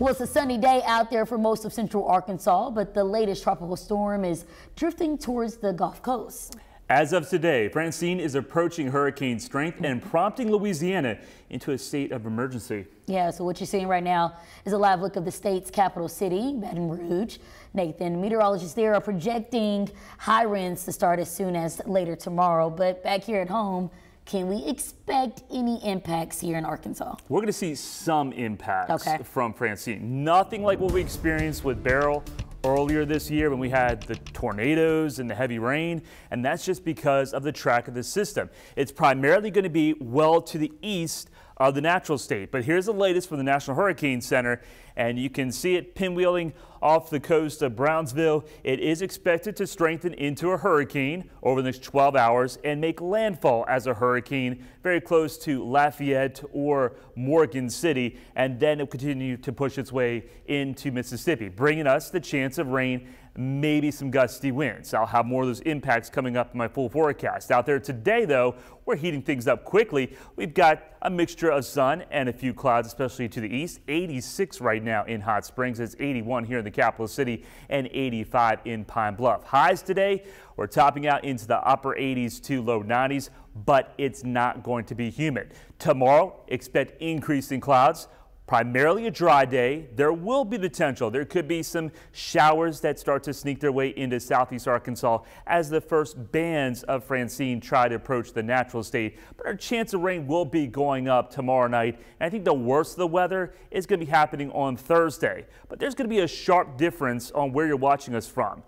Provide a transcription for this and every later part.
Well, it's a sunny day out there for most of central Arkansas, but the latest tropical storm is drifting towards the Gulf Coast. As of today, Francine is approaching hurricane strength and prompting Louisiana into a state of emergency. Yeah, so what you're seeing right now is a live look of the state's capital city, Baton Rouge. Nathan, meteorologists there are projecting high winds to start as soon as later tomorrow, but back here at home, can we expect any impacts here in Arkansas? We're going to see some impacts okay. from Francine. Nothing like what we experienced with Beryl earlier this year when we had the tornadoes and the heavy rain, and that's just because of the track of the system. It's primarily going to be well to the east of the natural state. But here's the latest from the National Hurricane Center, and you can see it pinwheeling off the coast of Brownsville. It is expected to strengthen into a hurricane over the next 12 hours and make landfall as a hurricane very close to Lafayette or Morgan City, and then it will continue to push its way into Mississippi, bringing us the chance of rain maybe some gusty winds. I'll have more of those impacts coming up in my full forecast. Out there today, though, we're heating things up quickly. We've got a mixture of sun and a few clouds, especially to the east. 86 right in Hot Springs. It's 81 here in the capital city and 85 in Pine Bluff. Highs today, we're topping out into the upper 80s to low 90s, but it's not going to be humid. Tomorrow, expect increasing clouds primarily a dry day. There will be potential. There could be some showers that start to sneak their way into southeast Arkansas as the first bands of Francine try to approach the natural state. But our chance of rain will be going up tomorrow night. And I think the worst of the weather is going to be happening on Thursday. But there's going to be a sharp difference on where you're watching us from.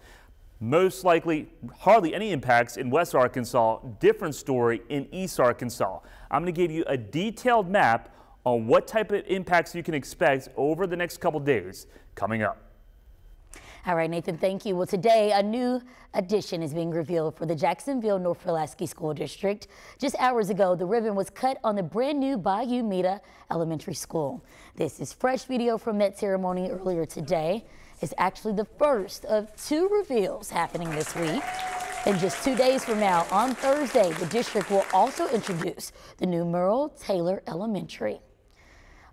Most likely, hardly any impacts in West Arkansas. Different story in East Arkansas. I'm going to give you a detailed map on what type of impacts you can expect over the next couple days coming up. All right, Nathan, thank you. Well, today a new addition is being revealed for the Jacksonville North Pulaski School District. Just hours ago, the ribbon was cut on the brand new Bayou Meto Elementary School. This is fresh video from that ceremony earlier today. It's actually the first of two reveals happening this week. And just two days from now, on Thursday, the district will also introduce the new Murrell Taylor Elementary.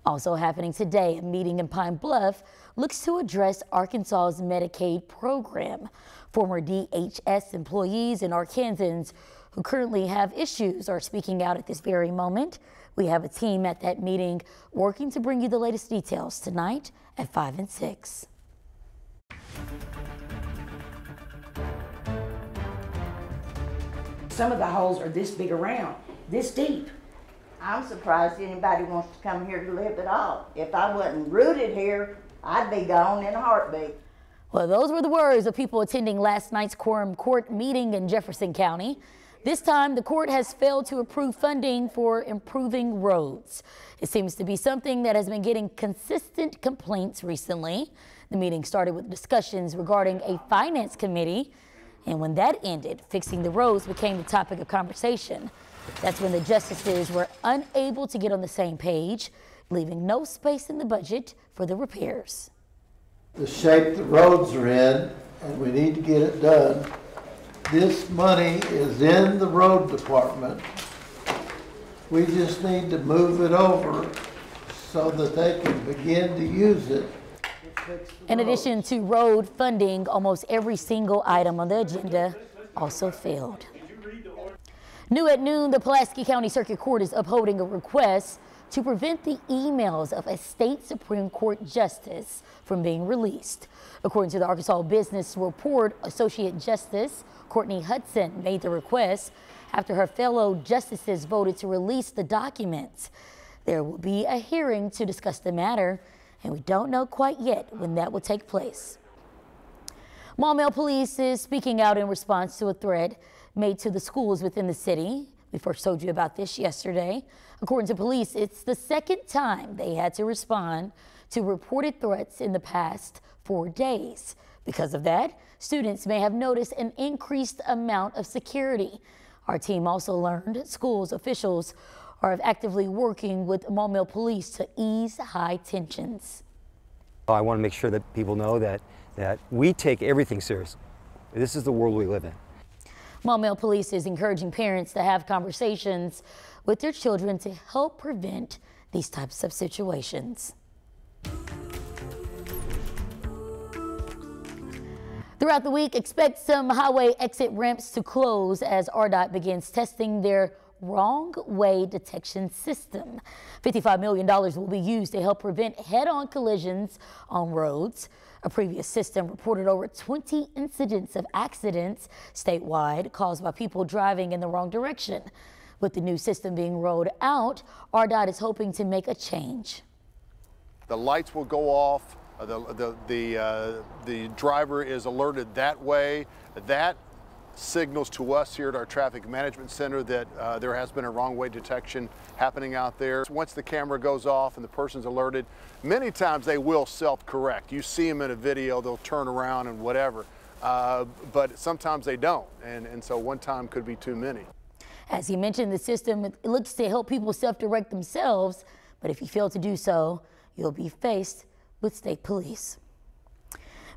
Also happening today, a meeting in Pine Bluff looks to address Arkansas's Medicaid program. Former DHS employees and Arkansans who currently have issues are speaking out at this very moment. We have a team at that meeting working to bring you the latest details tonight at 5 and 6. Some of the holes are this big around, this deep. I'm surprised anybody wants to come here to live at all. If I wasn't rooted here, I'd be gone in a heartbeat. Well, those were the words of people attending last night's quorum court meeting in Jefferson County. This time, the court has failed to approve funding for improving roads. It seems to be something that has been getting consistent complaints recently. The meeting started with discussions regarding a finance committee, and when that ended, fixing the roads became the topic of conversation. That's when the justices were unable to get on the same page, leaving no space in the budget for the repairs. The shape the roads are in, and we need to get it done. This money is in the road department. We just need to move it over so that they can begin to use it. In addition to road funding, almost every single item on the agenda also failed. New at noon, the Pulaski County Circuit Court is upholding a request to prevent the emails of a state Supreme Court justice from being released. According to the Arkansas Business Report, Associate Justice Courtney Hudson made the request after her fellow justices voted to release the documents. There will be a hearing to discuss the matter, and we don't know quite yet when that will take place. Maumelle Police is speaking out in response to a threat made to the schools within the city. We first told you about this yesterday. According to police, it's the second time they had to respond to reported threats in the past four days. Because of that, students may have noticed an increased amount of security. Our team also learned schools officials are actively working with Maumelle police to ease high tensions. I want to make sure that people know that, that we take everything serious. This is the world we live in. Maumelle Police is encouraging parents to have conversations with their children to help prevent these types of situations. Throughout the week, expect some highway exit ramps to close as ARDOT begins testing their wrong way detection system. $55 million will be used to help prevent head-on collisions on roads. A previous system reported over 20 incidents of accidents statewide caused by people driving in the wrong direction. With the new system being rolled out, ARDOT is hoping to make a change. The lights will go off the, the, the, uh, the driver is alerted that way. That signals to us here at our traffic management center that uh, there has been a wrong way detection happening out there. Once the camera goes off and the person's alerted, many times they will self-correct. You see them in a video, they'll turn around and whatever, uh, but sometimes they don't, and, and so one time could be too many. As he mentioned, the system looks to help people self-direct themselves, but if you fail to do so, you'll be faced with state police.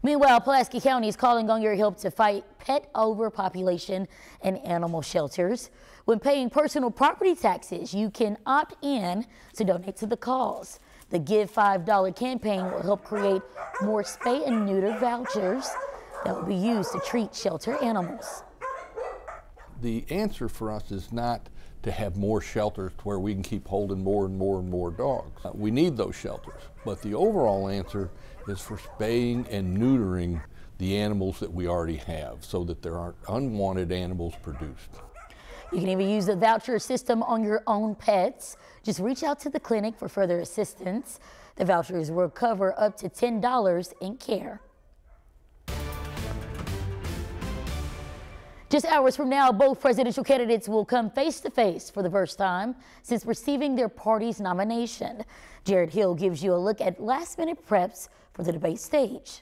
Meanwhile, Pulaski County is calling on your help to fight pet overpopulation in animal shelters. When paying personal property taxes, you can opt in to donate to the cause. The Give $5 campaign will help create more spay and neuter vouchers that will be used to treat shelter animals. The answer for us is not to have more shelters to where we can keep holding more and more and more dogs. Uh, we need those shelters, but the overall answer is for spaying and neutering the animals that we already have so that there aren't unwanted animals produced. You can even use the voucher system on your own pets. Just reach out to the clinic for further assistance. The vouchers will cover up to $10 in care. Just hours from now, both presidential candidates will come face to face for the first time since receiving their party's nomination. Jared Hill gives you a look at last minute preps for the debate stage.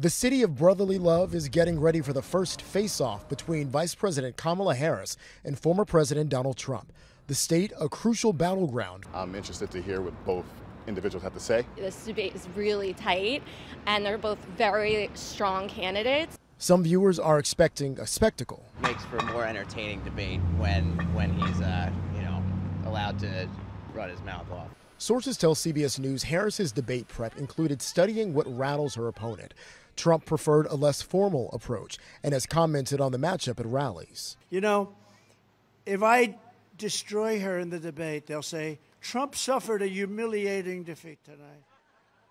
The city of brotherly love is getting ready for the first face off between Vice President Kamala Harris and former President Donald Trump. The state, a crucial battleground. I'm interested to hear what both individuals have to say. This debate is really tight, and they're both very strong candidates. Some viewers are expecting a spectacle. Makes for a more entertaining debate when when he's uh, you know allowed to run his mouth off. Sources tell CBS News Harris's debate prep included studying what rattles her opponent. Trump preferred a less formal approach and has commented on the matchup at rallies. You know, if I destroy her in the debate, they'll say Trump suffered a humiliating defeat tonight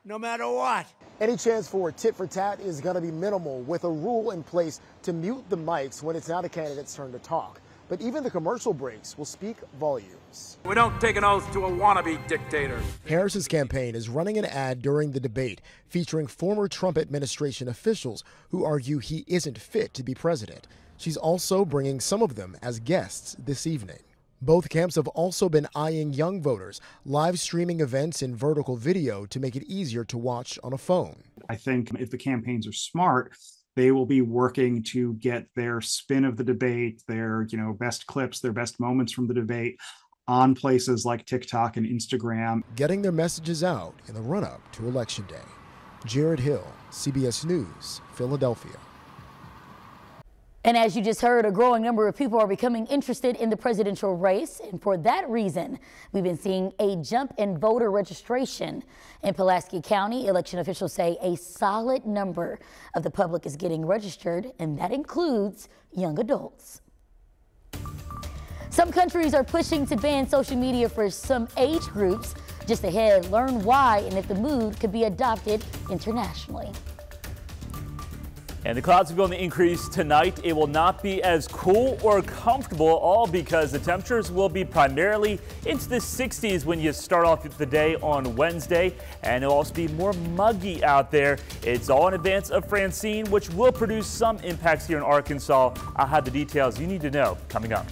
no matter what. Any chance for tit for tat is going to be minimal with a rule in place to mute the mics when it's not a candidate's turn to talk. But even the commercial breaks will speak volumes. We don't take an oath to a wannabe dictator. Harris's campaign is running an ad during the debate featuring former Trump administration officials who argue he isn't fit to be president. She's also bringing some of them as guests this evening. Both camps have also been eyeing young voters, live streaming events in vertical video to make it easier to watch on a phone. I think if the campaigns are smart, they will be working to get their spin of the debate, their, you know, best clips, their best moments from the debate on places like TikTok and Instagram. Getting their messages out in the run up to Election Day. Jared Hill, CBS News, Philadelphia. And as you just heard, a growing number of people are becoming interested in the presidential race. And for that reason, we've been seeing a jump in voter registration. In Pulaski County, election officials say a solid number of the public is getting registered, and that includes young adults. Some countries are pushing to ban social media for some age groups. Just ahead, learn why and if the move could be adopted internationally. And the clouds will be on the increase tonight. It will not be as cool or comfortable, all because the temperatures will be primarily into the 60s when you start off the day on Wednesday. And it'll also be more muggy out there. It's all in advance of Francine, which will produce some impacts here in Arkansas. I'll have the details you need to know coming up.